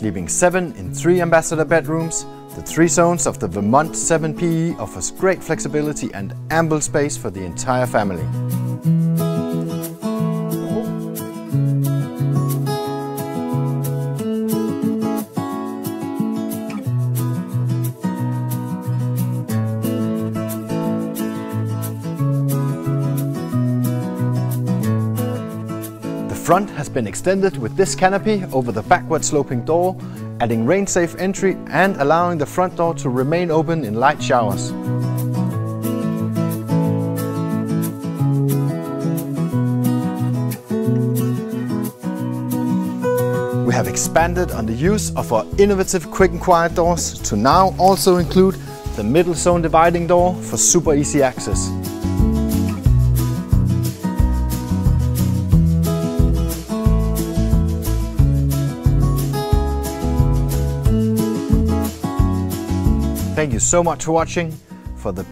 Having 7 in 3 ambassador bedrooms, the three zones of the Vermont 7PE offers great flexibility and ample space for the entire family. Front has been extended with this canopy over the backward sloping door, adding rain-safe entry and allowing the front door to remain open in light showers. We have expanded on the use of our innovative quick and quiet doors to now also include the middle zone dividing door for super easy access. Thank you so much for watching. For the